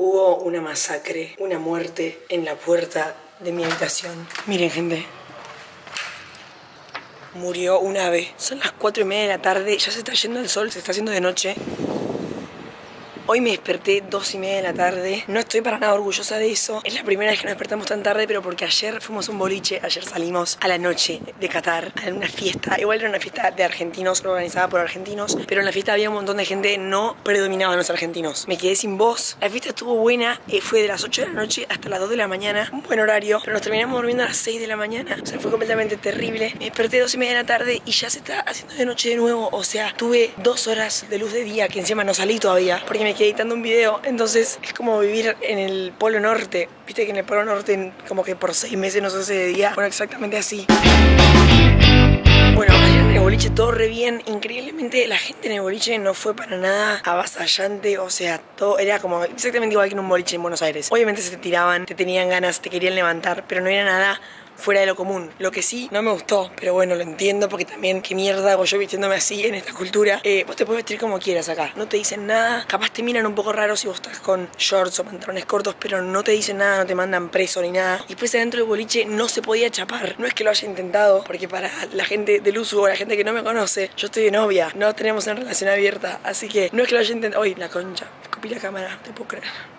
Hubo una masacre, una muerte en la puerta de mi habitación. Miren, gente. Murió un ave. Son las 4 y media de la tarde, ya se está yendo el sol, se está haciendo de noche. Hoy me desperté dos y media de la tarde. No estoy para nada orgullosa de eso. Es la primera vez que nos despertamos tan tarde, pero porque ayer fuimos un boliche, ayer salimos a la noche de Qatar a una fiesta. Igual era una fiesta de argentinos, organizada por argentinos, pero en la fiesta había un montón de gente, no predominaban los argentinos. Me quedé sin voz. La fiesta estuvo buena, eh, fue de las 8 de la noche hasta las 2 de la mañana. Un buen horario, pero nos terminamos durmiendo a las 6 de la mañana. O sea, fue completamente terrible. Me desperté dos y media de la tarde y ya se está haciendo de noche de nuevo. O sea, tuve dos horas de luz de día que encima no salí todavía porque me editando un video, entonces es como vivir en el Polo Norte. Viste que en el Polo Norte como que por seis meses no se hace de día. Bueno, exactamente así. Bueno, en el boliche todo re bien. Increíblemente la gente en el boliche no fue para nada avasallante. O sea, todo era como exactamente igual que en un boliche en Buenos Aires. Obviamente se te tiraban, te tenían ganas, te querían levantar, pero no era nada fuera de lo común. Lo que sí no me gustó, pero bueno, lo entiendo porque también qué mierda hago yo vistiéndome así en esta cultura. Eh, vos te puedes vestir como quieras acá, no te dicen nada. Capaz te miran un poco raro si vos estás con shorts o pantalones cortos, pero no te dicen nada, no te mandan preso ni nada. Y después adentro del boliche no se podía chapar. No es que lo haya intentado, porque para la gente del uso o la gente que no me conoce, yo estoy de novia, no tenemos una relación abierta, así que no es que lo haya intentado. Uy, la concha, escupí la cámara, te puedo creer.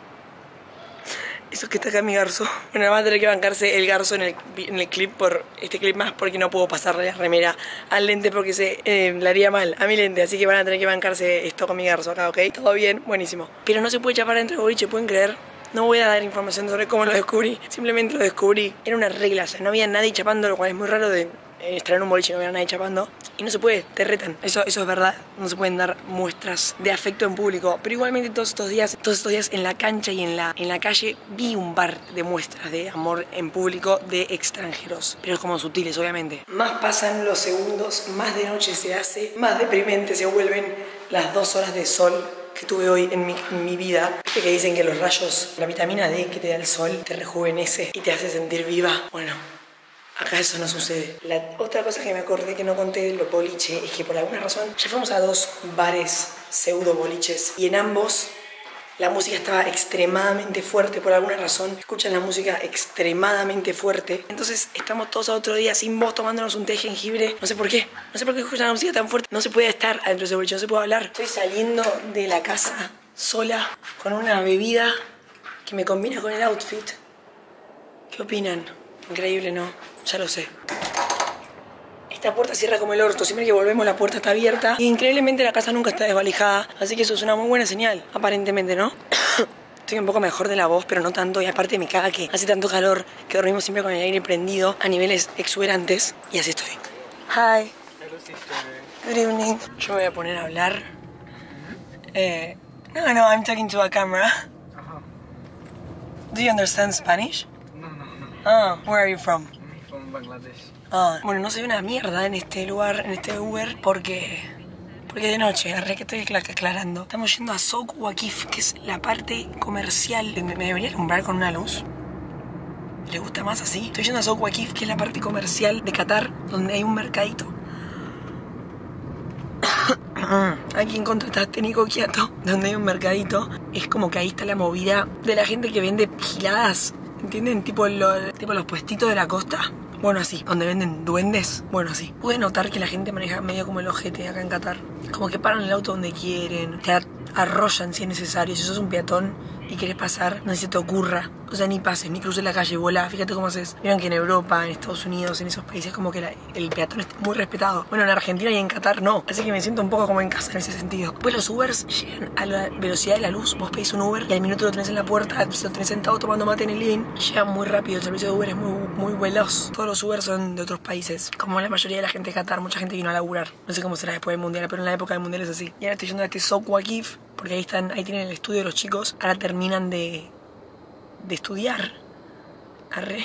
Eso es que está acá mi garzo. Bueno, va a tener que bancarse el garzo en el, en el clip por este clip más porque no puedo pasarle la remera al lente porque se eh, le haría mal a mi lente. Así que van a tener que bancarse esto con mi garzo acá, ¿ok? Todo bien, buenísimo. Pero no se puede chapar dentro del boliche, ¿pueden creer? No voy a dar información sobre cómo lo descubrí, simplemente lo descubrí. Era una regla, o sea, no había nadie chapando, lo cual es muy raro de estar en un boliche no ver a nadie chapando. Y no se puede, te retan. Eso, eso es verdad. No se pueden dar muestras de afecto en público. Pero igualmente todos estos días, todos estos días en la cancha y en la, en la calle vi un par de muestras de amor en público de extranjeros. Pero como sutiles, obviamente. Más pasan los segundos, más de noche se hace, más deprimente se vuelven las dos horas de sol que tuve hoy en mi, en mi, vida. Viste que dicen que los rayos, la vitamina D que te da el sol, te rejuvenece y te hace sentir viva. Bueno, Acá eso no sucede. La otra cosa que me acordé que no conté de lo boliche es que por alguna razón ya fuimos a dos bares pseudo boliches y en ambos la música estaba extremadamente fuerte por alguna razón. Escuchan la música extremadamente fuerte. Entonces estamos todos a otro día sin voz tomándonos un té de jengibre. No sé por qué. No sé por qué escuchan la música tan fuerte. No se puede estar adentro de ese boliche, no se puede hablar. Estoy saliendo de la casa sola con una bebida que me combina con el outfit. ¿Qué opinan? Increíble, ¿no? Ya lo sé. Esta puerta cierra como el orto, siempre que volvemos la puerta está abierta. Y increíblemente la casa nunca está desvalijada, así que eso es una muy buena señal, aparentemente, ¿no? Estoy un poco mejor de la voz, pero no tanto. Y aparte me caga que hace tanto calor que dormimos siempre con el aire prendido a niveles exuberantes. Y así estoy. Hi. Good evening. Yo me voy a poner a hablar. Eh, no, no, I'm talking to a camera. Do you understand Spanish? No. Ah, where are you from? I'm from Bangladesh. Ah, bueno, no se ve una mierda en este lugar, en este Uber, porque... Porque de noche, arre que estoy acla- aclarando. Estamos yendo a Souk Wakif, que es la parte comercial. ¿Me, me debería alumbrar con una luz? ¿Le gusta más así? Estoy yendo a Souk Wakif, que es la parte comercial de Qatar, donde hay un mercadito. Aquí en contrataste Nico Quiato, donde hay un mercadito. Es como que ahí está la movida de la gente que vende giladas. ¿Entienden? Tipo, lo- tipo los puestitos de la costa. Bueno, así, donde venden duendes. Bueno, así. Pude notar que la gente maneja medio como el ojete acá en Qatar. Como que paran el auto donde quieren, te arrollan si es necesario. Si sos un peatón y querés pasar, no se te ocurra. O sea, ni pases, ni cruces la calle, volá. Fíjate cómo haces. Vieron que en Europa, en Estados Unidos, en esos países, como que el peatón está muy respetado. Bueno, en Argentina y en Qatar no. Así que me siento un poco como en casa en ese sentido. Pues los Ubers llegan a la velocidad de la luz. Vos pedís un Uber y al minuto lo tenés en la puerta, lo tenés sentado tomando mate en el living. Llegan muy rápido. El servicio de Uber es muy, muy veloz. Todos los Uber son de otros países. Como la mayoría de la gente de Qatar, mucha gente vino a laburar. No sé cómo será después del mundial, pero en la época del mundial es así. Y ahora estoy yendo a este Souk Wakif, porque ahí están, ahí tienen el estudio de los chicos. Ahora terminan de, de estudiar. Arre.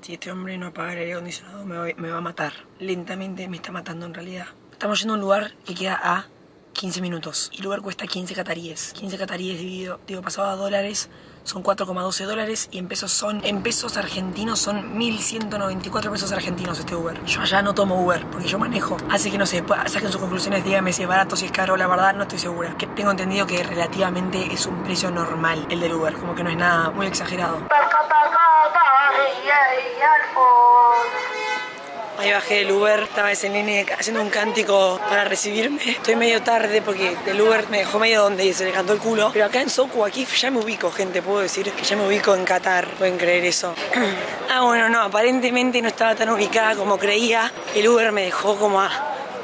Si este hombre no apaga el aire acondicionado me va, me va a matar. Lentamente me está matando en realidad. Estamos yendo a un lugar que queda a 15 minutos. Y el Uber cuesta 15 cataríes. 15 cataríes dividido, digo, pasado a dólares, son 4,12 dólares y en pesos son, en pesos argentinos son 1.194 pesos argentinos este Uber. Yo allá no tomo Uber porque yo manejo. Así que no sé, saquen sus conclusiones, díganme si es barato, si es caro, la verdad no estoy segura. Que tengo entendido que relativamente es un precio normal el del Uber, como que no es nada muy exagerado. Ahí bajé del Uber, estaba ese nene haciendo un cántico para recibirme. Estoy medio tarde porque el Uber me dejó medio donde se le cantó el culo. Pero acá en Soku, aquí ya me ubico, gente. Puedo decir que ya me ubico en Qatar. Pueden creer eso. ah, bueno, no, aparentemente no estaba tan ubicada como creía. El Uber me dejó como a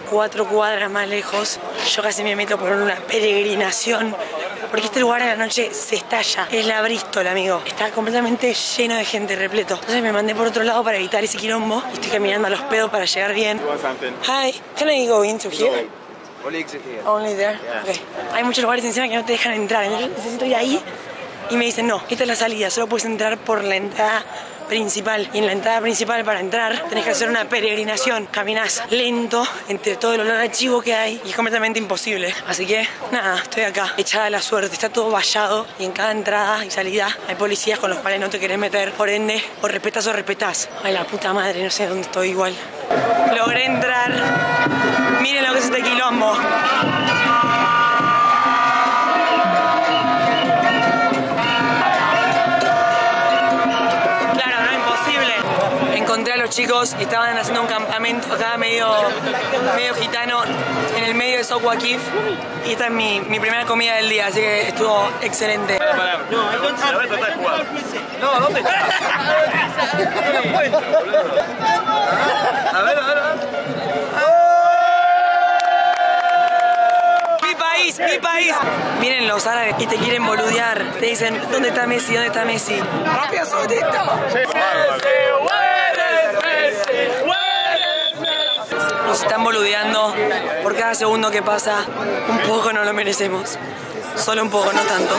cuatro cuadras más lejos. Yo casi me meto por una peregrinación. Porque este lugar a la noche se estalla. Es la Bristol, amigo. Está completamente lleno de gente, repleto. Entonces me mandé por otro lado para evitar ese quilombo. Y estoy caminando a los pedos para llegar bien. Hi, can I go into here? Only here. Only there. Okay. Hay muchos lugares encima que no te dejan entrar. Entonces necesito ir ahí y me dicen, no, esta es la salida, solo puedes entrar por la entrada principal. Y en la entrada principal para entrar tenés que hacer una peregrinación. Caminás lento entre todo el olor a chivo que hay y es completamente imposible. Así que nada, estoy acá, echada la suerte. Está todo vallado y en cada entrada y salida hay policías con los cuales no te querés meter. Por ende, o respetas o respetás. Ay, la puta madre, no sé dónde estoy igual. Logré entrar. Miren lo que es este quilombo. Encontré a los chicos y estaban haciendo un campamento acá medio, medio gitano en el medio de Sokwakif y esta es mi, mi primera comida del día, así que estuvo excelente. No, ¿dónde está? No lo encuentro, boludo. A ver, a ver, a ver. Mi país, mi país. Miren los árabes y te quieren boludear. Te dicen, ¿dónde está Messi? ¿Dónde está Messi? ¡Rápido, Sudito! Nos están boludeando por cada segundo que pasa. Un poco no lo merecemos. Solo un poco, no tanto.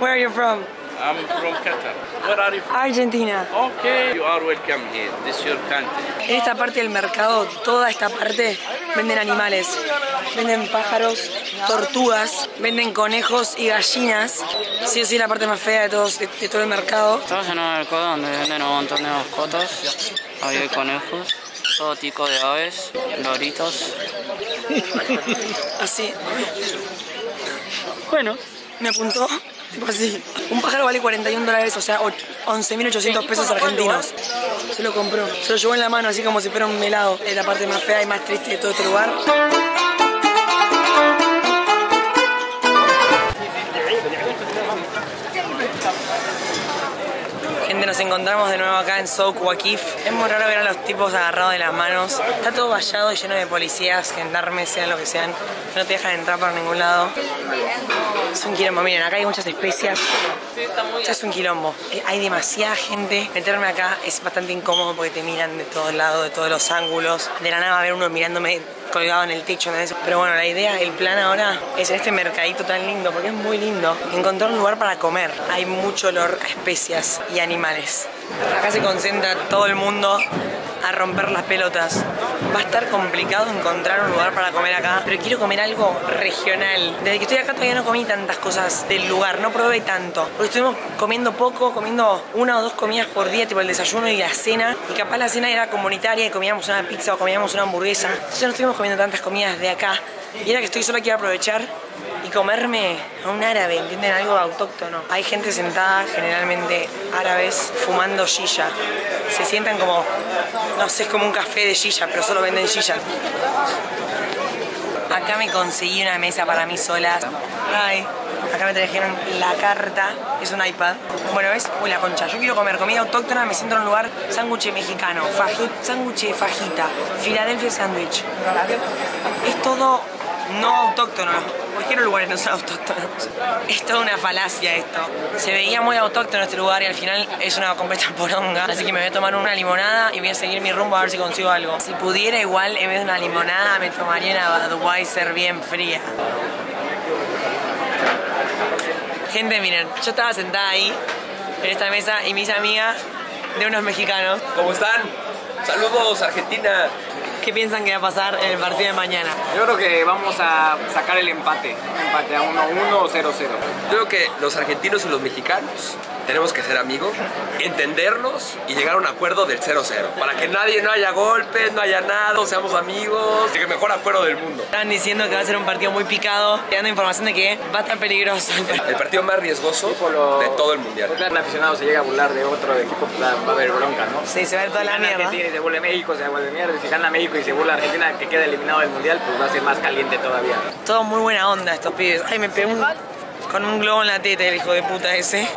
Where are you from? I'm from Qatar. Where are you from? Argentina. Okay, you are welcome here. This is your country. En esta parte del mercado, toda esta parte, venden animales. Venden pájaros, tortugas, venden conejos y gallinas. Sí o sí, la parte más fea de, todos, de, de todo el mercado. Estamos en un mercado donde venden un montón de mascotas. Ahí hay conejos, todo tipo de aves, loritos. Así. Bueno, me apuntó. Tipo así. Un pájaro vale 41 dólares, o sea, och- 11.800 pesos argentinos. Se lo compró. Se lo llevó en la mano, así como si fuera un helado. Es la parte más fea y más triste de todo este lugar. Nos encontramos de nuevo acá en Souk Wakif. Es muy raro ver a los tipos agarrados de las manos. Está todo vallado y lleno de policías, gendarmes, sean lo que sean. No te dejan entrar por ningún lado. Es un quilombo. Miren, acá hay muchas especias. Ya es un quilombo. Eh, Hay demasiada gente. Meterme acá es bastante incómodo porque te miran de todos lados, de todos los ángulos. De la nada va a haber uno mirándome colgado en el techo. ¿entendés? Pero bueno, la idea, el plan ahora es este mercadito tan lindo, porque es muy lindo, encontrar un lugar para comer. Hay mucho olor a especias y animales. Acá se concentra todo el mundo a romper las pelotas. Va a estar complicado encontrar un lugar para comer acá, pero quiero comer algo regional. Desde que estoy acá todavía no comí tantas cosas del lugar, no probé tanto. Porque estuvimos comiendo poco, comiendo una o dos comidas por día, tipo el desayuno y la cena. Y capaz la cena era comunitaria y comíamos una pizza o comíamos una hamburguesa. Entonces no estuvimos comiendo tantas comidas de acá. Y era que estoy sola quiero aprovechar comerme a un árabe, ¿entienden? Algo autóctono. Hay gente sentada, generalmente árabes, fumando shisha. Se sientan como, no sé, es como un café de shisha, pero solo venden shisha. Acá me conseguí una mesa para mí sola. Ay, acá me trajeron la carta, es un iPad. Bueno, ¿ves? Uy, la concha. Yo quiero comer comida autóctona, me siento en un lugar sándwich mexicano, sándwich fajita, Philadelphia sandwich. Es todo no autóctono. ¿Por qué los lugares no son autóctonos? Es toda una falacia esto. Se veía muy autóctono este lugar y al final es una completa poronga. Así que me voy a tomar una limonada y voy a seguir mi rumbo a ver si consigo algo. Si pudiera igual, en vez de una limonada, me tomaría una Budweiser bien fría. Gente, miren, yo estaba sentada ahí, en esta mesa, y mis amigas de unos mexicanos. ¿Cómo están? Saludos, Argentina. ¿Qué piensan que va a pasar en el partido de mañana? Yo creo que vamos a sacar el empate. Un empate a 1-1 o 0-0. Creo que los argentinos y los mexicanos tenemos que ser amigos, entendernos y llegar a un acuerdo del 0-0. Para que nadie no haya golpes, no haya nada, seamos amigos. El mejor acuerdo del mundo. Están diciendo que va a ser un partido muy picado, te dando información de que va a estar peligroso. El partido más riesgoso lo- de todo el mundial. Porque el aficionado se llega a burlar de otro equipo, pues va a haber bronca, ¿no? Sí, se va a ver toda Si la mierda. Argentina y se vuelve México, se vuelve mierda. Si gana México y se vuelve Argentina, que queda eliminado del mundial, pues va a ser más caliente todavía. Todo muy buena onda estos pibes. Ay, me pegó un- con un globo en la teta el hijo de puta ese.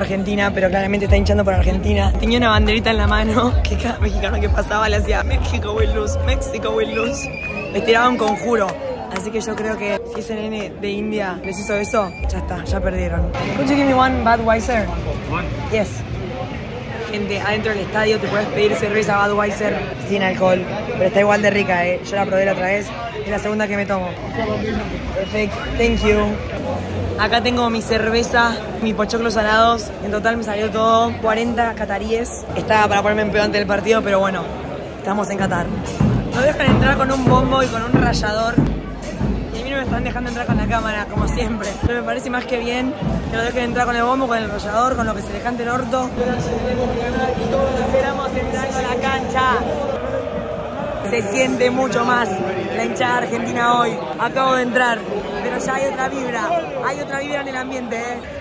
Argentina, pero claramente está hinchando por Argentina. Tenía una banderita en la mano que cada mexicano que pasaba le hacía México will lose, México will lose. Les tiraba un conjuro. Así que yo creo que si ese nene de India les hizo eso, ya está, ya perdieron. Could you give me one Budweiser? Yes. Gente, adentro del estadio te puedes pedir cerveza Budweiser sin alcohol, pero está igual de rica, ¿eh? Yo la probé la otra vez, es la segunda que me tomo. Perfecto, thank you. Acá tengo mi cerveza, mis pochoclos salados. En total me salió todo 40 cataríes. Estaba para ponerme en pedo antes del partido, pero bueno, estamos en Qatar. Nos dejan entrar con un bombo y con un rallador. Y a mí no me están dejando entrar con la cámara, como siempre. Pero me parece más que bien que nos dejen entrar con el bombo, con el rallador, con lo que se le cante el orto. Esperamos entrando a la cancha. Se siente mucho más la hinchada argentina hoy. Acabo de entrar, hay otra vibra. Hay otra vibra en el ambiente, ¿eh?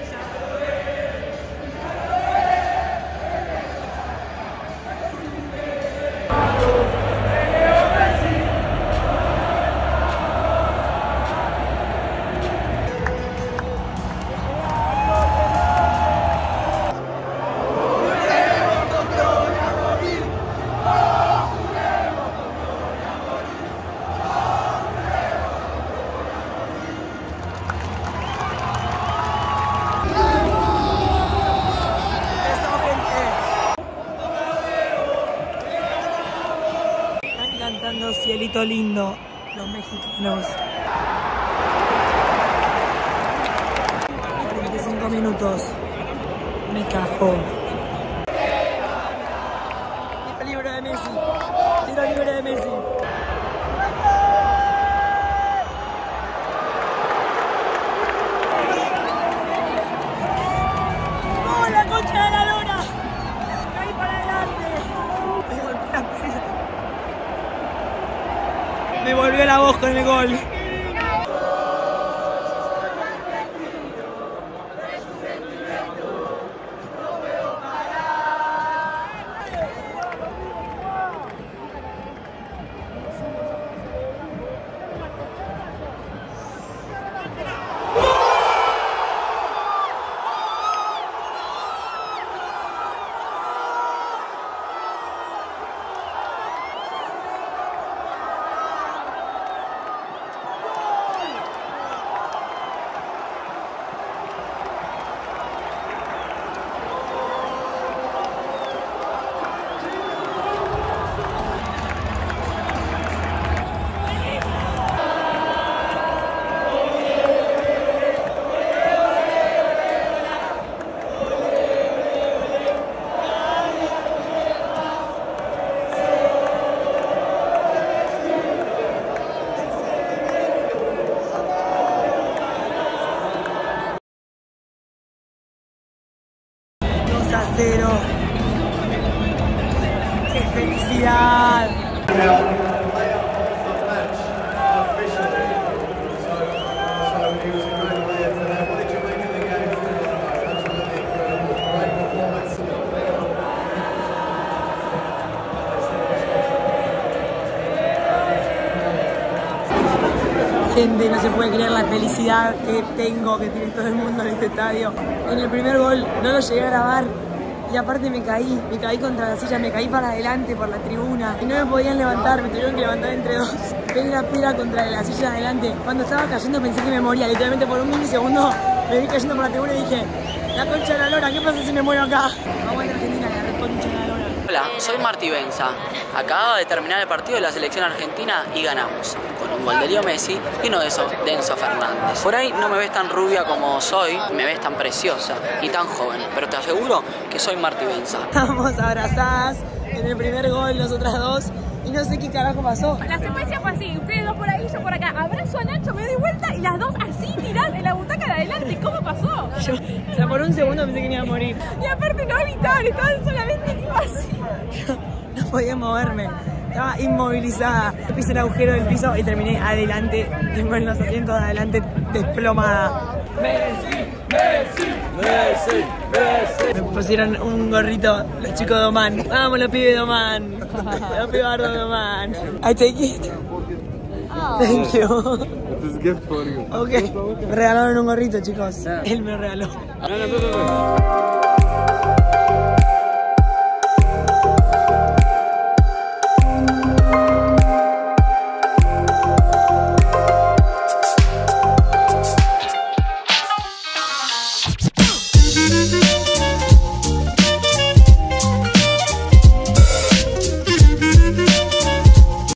Cielito Lindo los mexicanos. 45 minutos. Me cajo. A 0. ¡Qué felicidad! Gente, no se puede creer la felicidad que tengo, que tiene todo el mundo en este estadio. En el primer gol no lo llegué a grabar y aparte me caí, me caí contra la silla, me caí para adelante por la tribuna y no me podían levantar, me tuvieron que levantar entre dos. Pegué la pera contra la silla de adelante. Cuando estaba cayendo pensé que me moría, literalmente por un milisegundo me vi cayendo por la tribuna y dije, la concha de la lora, ¿qué pasa si me muero acá? Aguanta Argentina, la reconcha de la lora. Hola, soy Martí Benza. Acababa de terminar el partido de la selección argentina y ganamos. Con un gol de Leo Messi y uno de esos de Enzo Fernández. Por ahí no me ves tan rubia como soy, me ves tan preciosa y tan joven, pero te aseguro que soy Martí Benza. Estábamos abrazadas en el primer gol, nosotras dos, y no sé qué carajo pasó. La secuencia fue así, ustedes dos por ahí, yo por acá. Abrazo a Nacho, me doy vuelta y las dos así tiradas en la butaca de adelante. ¿Cómo pasó? Yo, o sea, por un segundo pensé que me iba a morir. Y aparte no gritaban, estaban solamente así. No podía moverme. Estaba inmovilizada. Pisé el agujero del piso y terminé adelante. Tengo en los asientos de adelante desplomada. Me pusieron un gorrito los chicos de Oman. Vamos los pibes de Oman. Los pibardos de Oman. I take it. Thank you. Ok. Me regalaron un gorrito, chicos. Él me regaló.